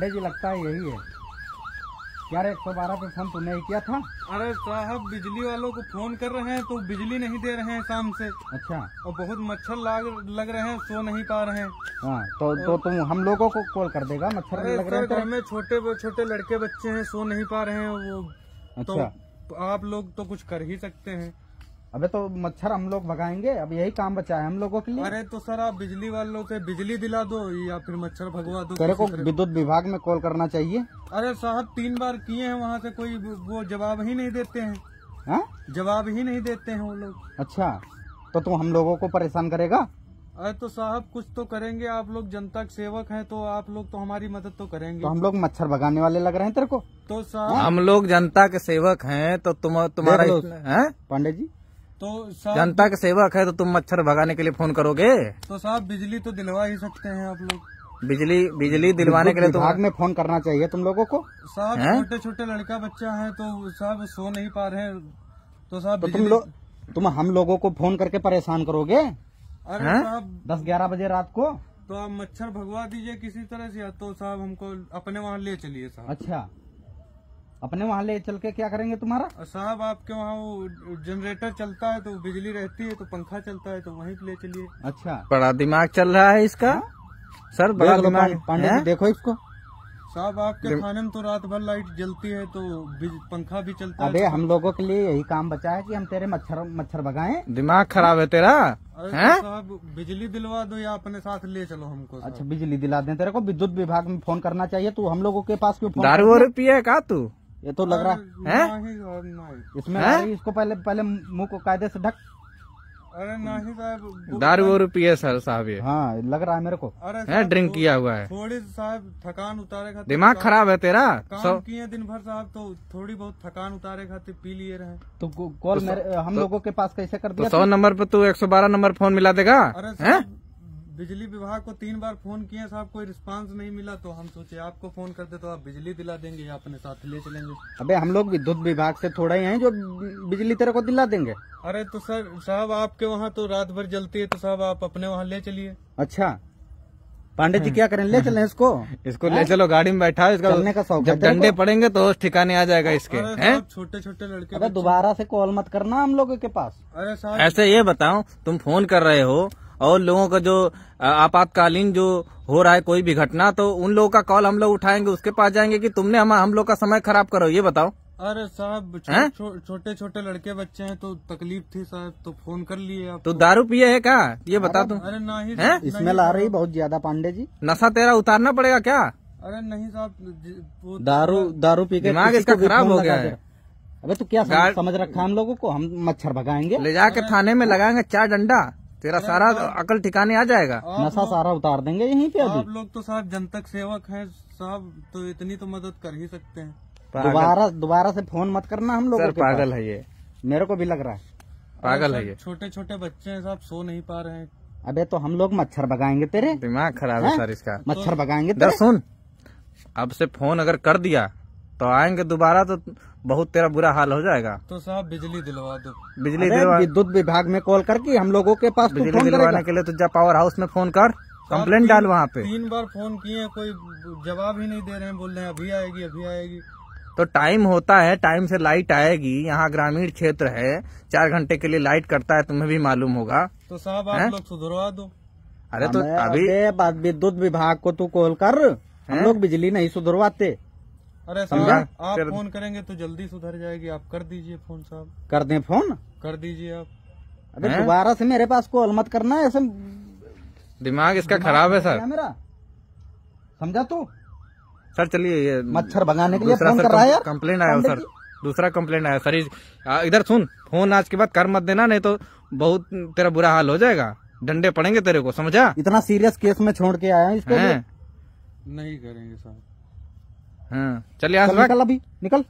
पांडे जी लगता है यही है। यार एक सौ बारह पे फ़ोन ही किया था? अरे साहब बिजली वालों को फ़ोन कर रहे हैं तो बिजली नहीं दे रहे हैं शाम से। अच्छा। और बहुत मच्छर लाग लग रहे हैं सो नहीं पा रहे हैं। हाँ तो तो तुम हम लोगों को कॉल कर देगा मच्छर अरे लग रहे हैं घर में छोटे छोटे लड़के बच्चे हैं सो नहीं पा रहे हैं वो। अच्छा तो अच्छा। आप लोग तो कुछ कर ही सकते हैं। अबे तो मच्छर हम लोग भगाएँगे अब यही काम बचा है हम लोगों के लिए। अरे तो सर आप बिजली वालों से बिजली दिला दो या फिर मच्छर भगवा दो तेरे को विद्युत विभाग में कॉल करना चाहिए। अरे साहब तीन बार किए हैं वहाँ से कोई वो जवाब ही नहीं देते हैं। हाँ? जवाब ही नहीं देते हैं वो लोग। अच्छा तो तुम हम लोगों को परेशान करेगा? अरे तो साहब कुछ तो करेंगे आप लोग जनता के सेवक हैं तो आप लोग तो हमारी मदद तो करेंगे। तो हम लोग मच्छर भगाने वाले लग रहे हैं तेरे को? तो साहब हम लोग जनता के सेवक हैं तो तुम तुम्हारा हैं? पांडे जी तो जनता के सेवक है तो तुम मच्छर भगाने के लिए फ़ोन करोगे? तो साहब बिजली तो दिलवा ही सकते हैं आप लोग। बिजली बिजली दिलवाने के लिए तुम विभाग में फ़ोन करना चाहिए तुम लोगों को। साहब छोटे छोटे लड़का बच्चा है तो साहब सो नहीं पा रहे हैं। तो साहब तो तुम लोग तुम हम लोगों को फ़ोन करके परेशान करोगे? अरे साहब दस ग्यारह बजे रात को? तो आप मच्छर भगवा दीजिए किसी तरह से तो साहब हमको अपने वहाँ ले चलिए साहब। अच्छा। अपने वहाँ ले चल के क्या करेंगे तुम्हारा? साहब आपके वहाँ वो जनरेटर चलता है तो बिजली रहती है तो पंखा चलता है तो वहीं पे ले चलिए। अच्छा। बड़ा दिमाग चल रहा है इसका। सर बड़ा देख दिमाग। पांडे- हैं? देखो इसको। साहब आपके खाने में तो रात भर लाइट जलती है तो पंखा भी चलता अबे है हम लोगों के लिए यही काम बचा है कि हम तेरे मच्छर मच्छर भगाए। दिमाग खराब है तेरा? तो साहब बिजली दिलवा दो या अपने साथ ले चलो हमको अच्छा बिजली दिला दे तेरे को। विद्युत विभाग में फ़ोन करना चाहिए। तू हम लोगों के पास क्यों दारू पिए का तू? ये तो लग रहा है। हैं? इसमें इसको पहले पहले मुँह को कायदे से ढक। अरे नहीं साहब वो- दारू वारू पिए सर साहब ये। हाँ लग रहा है मेरे को। अरे है ड्रिंक किया हुआ है। थोड़ी साहब थकान उतारे खातिर दिमाग खराब है तेरा? काम सौ किए दिन भर साहब तो थोड़ी बहुत थकान उतारे खातिर पी लिए रहे। तो कॉल मेरे हम लोगों के पास कैसे कर तो दिया सौ नंबर पे तू एक सौ बारह नंबर फ़ोन मिला देगा? अरे हैं? बिजली विभाग को तीन बार फ़ोन किए साहब कोई रिस्पांस नहीं मिला तो हम सोचे आपको फ़ोन करते तो आप बिजली दिला देंगे या अपने साथ ले चलेंगे। अबे हम लोग विद्युत विभाग से थोड़ा ही हैं जो बिजली तेरे को दिला देंगे। अरे तो सर साहब आपके वहाँ तो रात भर जलती है तो साहब आप अपने वहाँ ले चलिए। अच्छा। पांडे जी क्या करें? ले चलें इसको? इसको ले चलो गाड़ी में बैठा इसका चलने का शौक जब डंडे पड़ेंगे तो ठिकाने आ जाएगा इसके हैं? छोटे छोटे लड़के अबे दोबारा से कॉल मत करना हम लोगों के पास। अरे ऐसे ये बताओ तुम फ़ोन कर रहे हो और लोगों का जो आपातकालीन जो हो रहा है कोई भी घटना तो उन लोगों का कॉल हम लोग उठाएँगे उसके पास जाएँगे कि तुमने हम हम लोग का समय खराब करो ये बताओ। अरे साहब छो- छोटे छोटे लड़के बच्चे हैं तो तकलीफ़ थी साहब तो फ़ोन कर लिए आप तू दारू पिए है क्या? ये बता तुम अरे नहीं हैं? स्मेल आ रही बहुत ज़्यादा पांडे जी। नशा तेरा उतारना पड़ेगा क्या? अरे नहीं साहब दारू दारू पी के दिमाग इसका खराब हो गया है। अबे तू क्या समझ, समझ रखा हम लोगों को? हम मच्छर भगाएँगे। ले जाके थाने में लगाएँगे चार डंडा। तेरा सारा अकल ठिकाने आ जाएगा। नशा सारा उतार देंगे यहीं पे आप लोग तो साहब जनता के सेवक हैं साहब तो इतनी तो मदद कर ही सकते हैं। दोबारा दोबारा से फ़ोन मत करना हम लोगों पागल है ये। मेरे को भी लग रहा है। पागल है ये। छोटे छोटे बच्चे हैं साहब सो नहीं पा रहे हैं। अबे तो हम लोग मच्छर भगाएँगे तेरे। दिमाग खराब है सर इसका। मच्छर भगाएँगे सुन। अब से फ़ोन अगर कर दिया तो आएँगे दोबारा तो बहुत तेरा बुरा हाल हो जाएगा। तो साहब बिजली दिलवा दो। बिजली दिलवा विद्युत विभाग में कॉल करके हम लोगों के पास बिजली फ़ोन दिलवाने के लिए तो जा पावर हाउस में फ़ोन कर। कंप्लेन डाल वहाँ पे। तीन बार फ़ोन किए कोई जवाब ही नहीं दे रहे हैं बोल रहे हैं अभी आएगी अभी आएगी। तो टाइम होता है टाइम से लाइट आएगी। यहाँ ग्रामीण क्षेत्र है चार घंटे के लिए लाइट करता है तुम्हें भी मालूम होगा। तो साहब आप लोग सुधरवा दो। अरे तो अभी बात विद्युत विभाग को तू कॉल कर। हम लोग बिजली नहीं सुधरवाते। अरे साहब आप कर- फ़ोन करेंगे तो जल्दी सुधर जाएगी। आप कर दीजिए फ़ोन साहब। कर दें फ़ोन? कर दीजिए आप। अबे दोबारा से मेरे पास कॉल मत करना ऐसे दिमाग इसका खराब है सर। मेरा। समझा तू? सर चलिए ये मच्छर भगाने के लिए फ़ोन कर रहा है यार कंप्लेन आया सर। दूसरा कंप्लेन आया सर इधर सुन फ़ोन आज के बाद कर मत देना नहीं तो बहुत तेरा बुरा हाल हो जाएगा। डंडे पड़ेंगे तेरे को समझा? इतना सीरियस केस में छोड़ के आया हूँ इसके नहीं करेंगे साहब। हाँ। चल निकल अभी निकल।